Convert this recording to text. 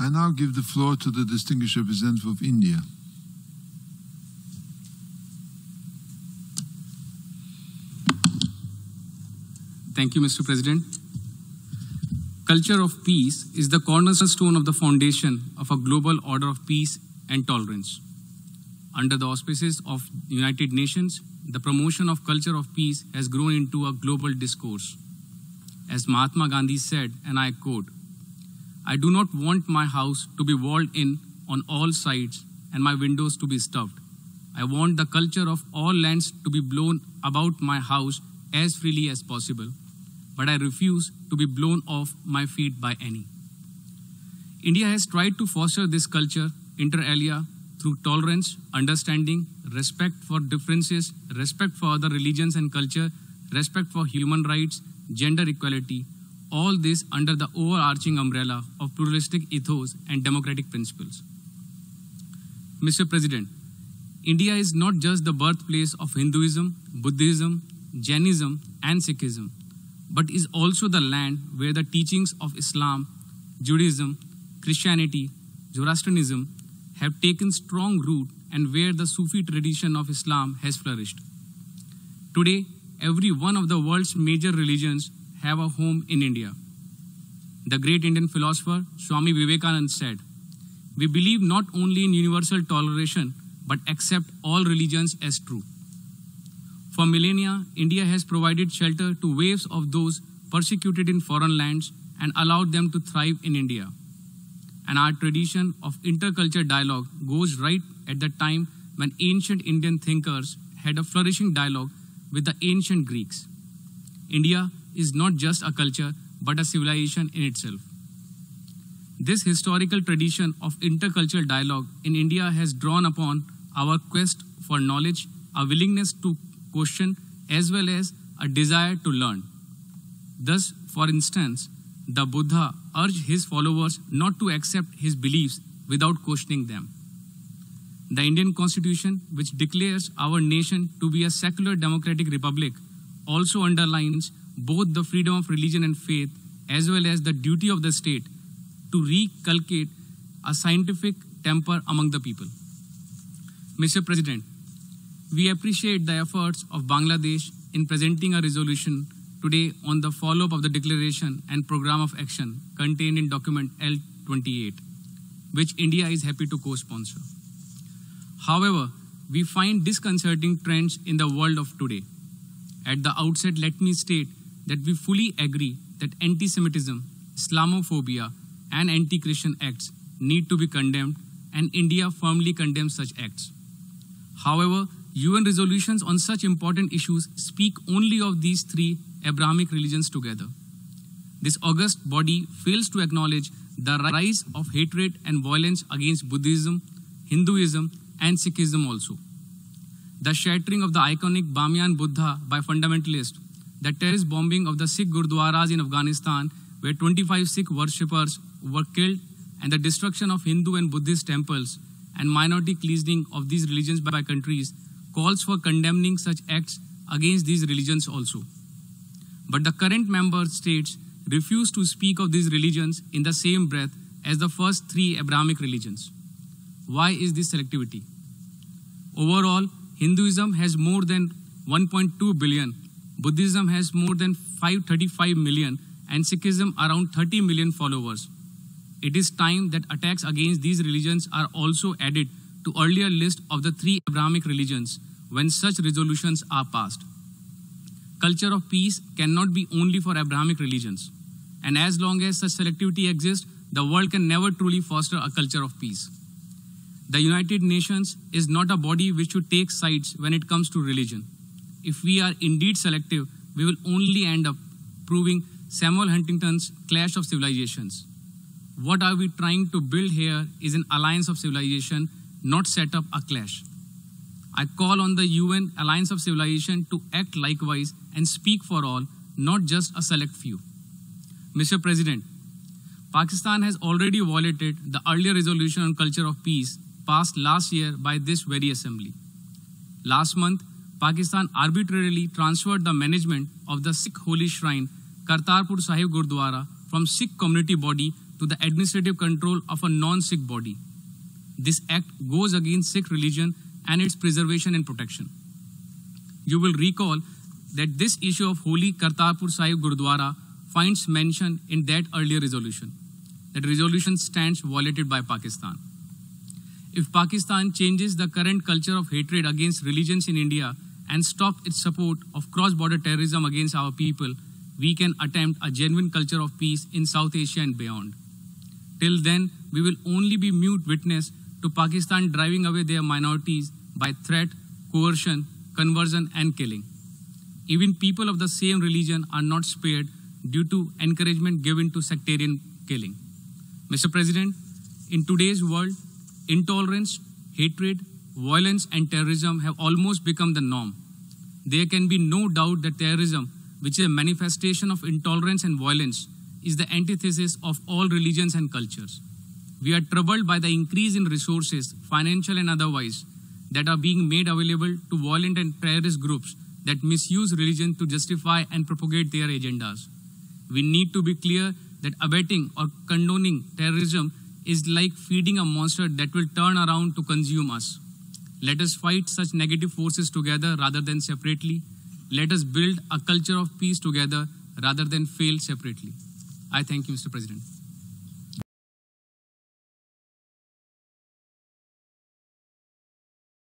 I now give the floor to the distinguished representative of India. Thank you, Mr. President. Culture of peace is the cornerstone of the foundation of a global order of peace and tolerance. Under the auspices of the United Nations, the promotion of culture of peace has grown into a global discourse. As Mahatma Gandhi said, and I quote, I do not want my house to be walled in on all sides and my windows to be stuffed. I want the culture of all lands to be blown about my house as freely as possible, but I refuse to be blown off my feet by any. India has tried to foster this culture inter alia through tolerance, understanding, respect for differences, respect for other religions and culture, respect for human rights, gender equality, all this under the overarching umbrella of pluralistic ethos and democratic principles. Mr. President, India is not just the birthplace of Hinduism, Buddhism, Jainism, and Sikhism, but is also the land where the teachings of Islam, Judaism, Christianity, Zoroastrianism have taken strong root and where the Sufi tradition of Islam has flourished. Today, every one of the world's major religions have a home in India. The great Indian philosopher Swami Vivekananda said, We believe not only in universal toleration, but accept all religions as true. For millennia, India has provided shelter to waves of those persecuted in foreign lands and allowed them to thrive in India. And our tradition of intercultural dialogue goes right at the time when ancient Indian thinkers had a flourishing dialogue with the ancient Greeks. India is not just a culture, but a civilization in itself. This historical tradition of intercultural dialogue in India has drawn upon our quest for knowledge, a willingness to question, as well as a desire to learn. Thus, for instance, the Buddha urged his followers not to accept his beliefs without questioning them. The Indian Constitution, which declares our nation to be a secular democratic republic, also underlines both the freedom of religion and faith as well as the duty of the state to reculcate a scientific temper among the people. Mr. President, we appreciate the efforts of Bangladesh in presenting a resolution today on the follow-up of the declaration and program of action contained in document L28, which India is happy to co-sponsor. However, we find disconcerting trends in the world of today. At the outset, let me state that we fully agree that anti-Semitism, Islamophobia, and anti-Christian acts need to be condemned, and India firmly condemns such acts. However, UN resolutions on such important issues speak only of these three Abrahamic religions together. This august body fails to acknowledge the rise of hatred and violence against Buddhism, Hinduism, and Sikhism also. The shattering of the iconic Bamyan Buddha by fundamentalists, the terrorist bombing of the Sikh Gurdwaras in Afghanistan, where 25 Sikh worshippers were killed, and the destruction of Hindu and Buddhist temples, and minority cleansing of these religions by countries calls for condemning such acts against these religions also. But the current member states refuse to speak of these religions in the same breath as the first three Abrahamic religions. Why is this selectivity? Overall, Hinduism has more than 1.2 billion, Buddhism has more than 535 million, and Sikhism around 30 million followers. It is time that attacks against these religions are also added to earlier list of the three Abrahamic religions when such resolutions are passed. Culture of peace cannot be only for Abrahamic religions. And as long as such selectivity exists, the world can never truly foster a culture of peace. The United Nations is not a body which should take sides when it comes to religion. If we are indeed selective, we will only end up proving Samuel Huntington's Clash of Civilizations. What are we trying to build here is an alliance of civilization, not set up a clash. I call on the UN Alliance of Civilization to act likewise and speak for all, not just a select few. Mr. President, Pakistan has already violated the earlier resolution on culture of peace passed last year by this very assembly. Last month, Pakistan arbitrarily transferred the management of the Sikh holy shrine Kartarpur Sahib Gurdwara from Sikh community body to the administrative control of a non-Sikh body. This act goes against Sikh religion and its preservation and protection. You will recall that this issue of holy Kartarpur Sahib Gurdwara finds mention in that earlier resolution. That resolution stands violated by Pakistan. If Pakistan changes the current culture of hatred against religions in India and stop its support of cross-border terrorism against our people, we can attempt a genuine culture of peace in South Asia and beyond. Till then, we will only be mute witness to Pakistan driving away their minorities by threat, coercion, conversion, and killing. Even people of the same religion are not spared due to encouragement given to sectarian killing. Mr. President, in today's world, intolerance, hatred, violence, and terrorism have almost become the norm. There can be no doubt that terrorism, which is a manifestation of intolerance and violence, is the antithesis of all religions and cultures. We are troubled by the increase in resources, financial and otherwise, that are being made available to violent and terrorist groups that misuse religion to justify and propagate their agendas. We need to be clear that abetting or condoning terrorism is like feeding a monster that will turn around to consume us. Let us fight such negative forces together rather than separately. Let us build a culture of peace together rather than fail separately. I thank you, Mr. President.